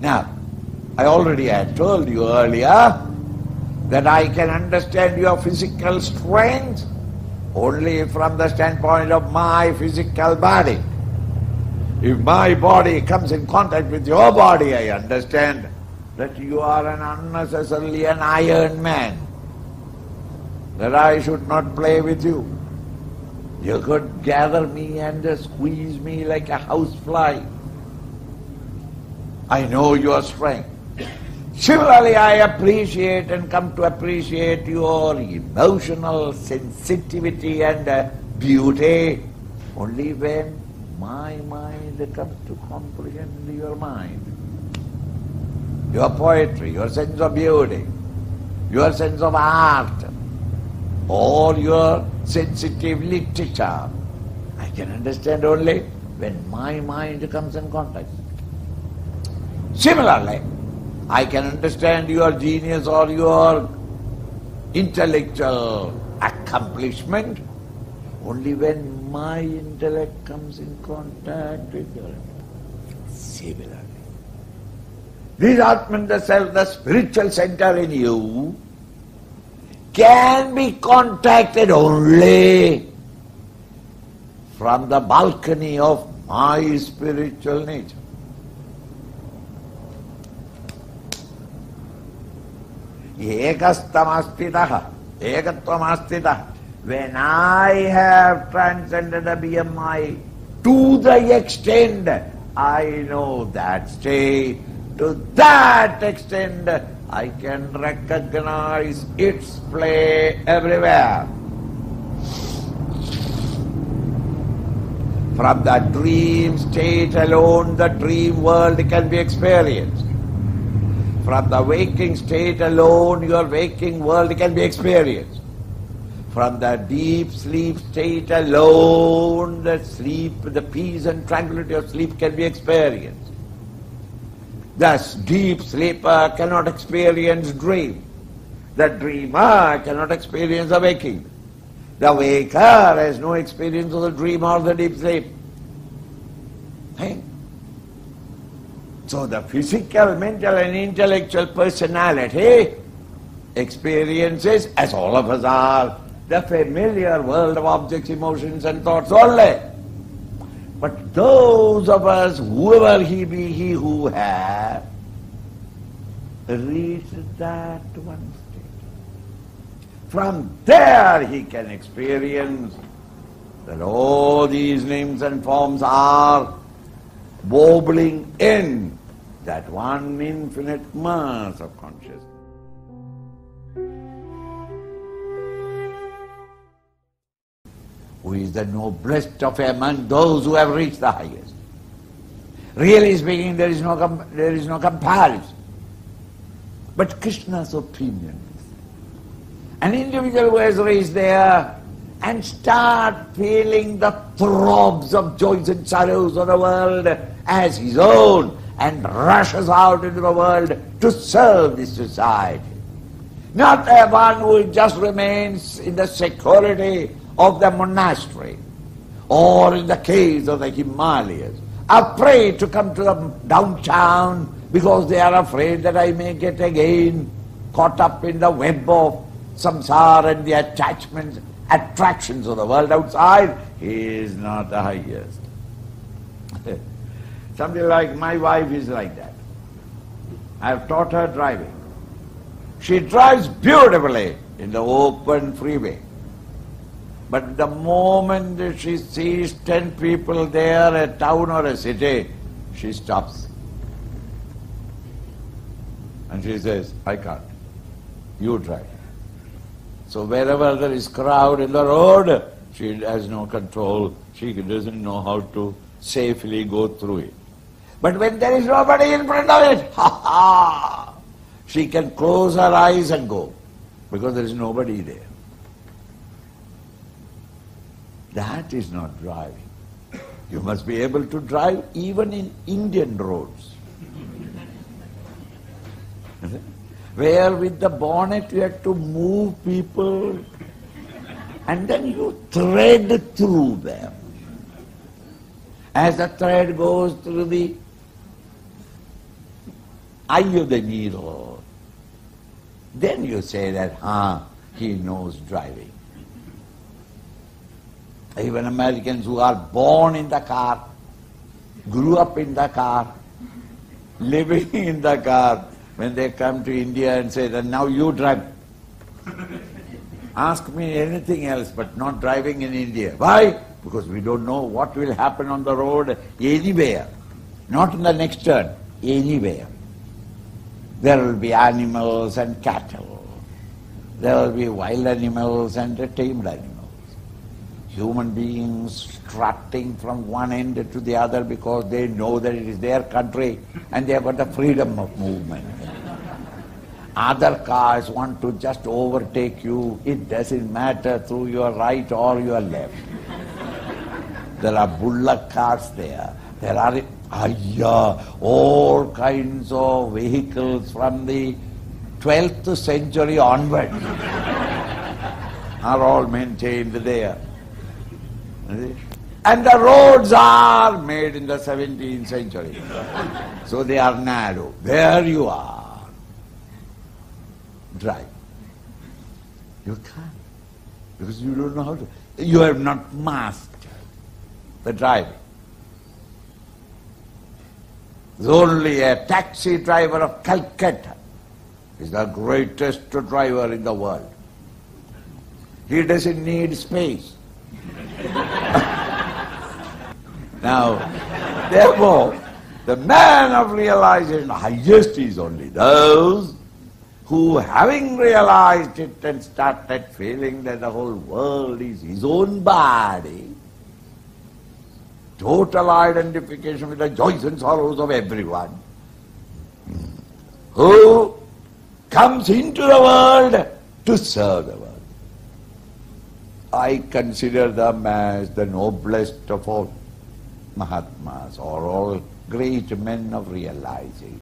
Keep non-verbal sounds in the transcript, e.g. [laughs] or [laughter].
Now, I already had told you earlier that I can understand your physical strength only from the standpoint of my physical body. If my body comes in contact with your body, I understand that you are an unnecessarily an iron man, that I should not play with you. You could gather me and squeeze me like a housefly. I know your strength. Similarly, I appreciate and come to appreciate your emotional sensitivity and uh, beauty only when my mind comes to comprehend your mind. Your poetry, your sense of beauty, your sense of art, all your sensitive literature, I can understand only when my mind comes in contact. Similarly, I can understand your genius or your intellectual accomplishment only when my intellect comes in contact with your intellect. Similarly, this Atman, the self, the spiritual center in you, can be contacted only from the balcony of my spiritual nature. Ekastamastidah, ekatvamasthitah. When I have transcended the BMI to the extent I know that state, to that extent I can recognize its play everywhere. From the dream state alone, the dream world can be experienced. From the waking state alone, your waking world can be experienced. From the deep sleep state alone, the sleep, the peace and tranquility of sleep can be experienced. Thus, deep sleeper cannot experience dream. The dreamer cannot experience the waking. The waker has no experience of the dream or the deep sleep. Hey? So the physical, mental and intellectual personality experiences, as all of us are, the familiar world of objects, emotions and thoughts only. But those of us, whoever he be, he who have reached that one state. From there he can experience that all these names and forms are wobbling in that one infinite mass of consciousness. Who is the noblest of among those who have reached the highest. Really speaking, there is no, there is no comparison. But Krishna's opinion an individual who has reached there and start feeling the throbs of joys and sorrows of the world as his own and rushes out into the world to serve this society. Not a one who just remains in the security of the monastery or in the caves of the Himalayas, afraid to come to the downtown because they are afraid that I may get again caught up in the web of samsara and the attachments, attractions of the world outside. He is not the highest. [laughs] Something like my wife is like that. I have taught her driving. She drives beautifully in the open freeway. But the moment she sees ten people there, a town or a city, she stops. And she says, I can't. You drive. So wherever there is crowd in the road, she has no control. She doesn't know how to safely go through it. But when there is nobody in front of it, [laughs] ha ha! She can close her eyes and go because there is nobody there. That is not driving. You must be able to drive even in Indian roads. [laughs] Where with the bonnet you have to move people and then you thread through them. As the thread goes through the eye of the needle, then you say that, ah, he knows driving. Even Americans who are born in the car, grew up in the car, [laughs] living in the car, when they come to India and say that now you drive. Ask me anything else but not driving in India. Why? Because we don't know what will happen on the road anywhere. Not in the next turn, anywhere. There will be animals and cattle. There will be wild animals and tamed animals. Human beings strutting from one end to the other because they know that it is their country and they have got the freedom of movement. Other cars want to just overtake you. It doesn't matter through your right or your left. There are bullock cars there. There are ayya, all kinds of vehicles from the 12th century onward are all maintained there. And the roads are made in the 17th century. So they are narrow. There you are. Drive. You can't. Because you don't know how to. You have not mastered the driving. Only a taxi driver of Calcutta is the greatest driver in the world. He doesn't need space. Now, therefore, the man of realization, highest is only those who having realized it and started feeling that the whole world is his own body, total identification with the joys and sorrows of everyone, who comes into the world to serve the world. I consider them as the noblest of all Mahatmas or all great men of realizing.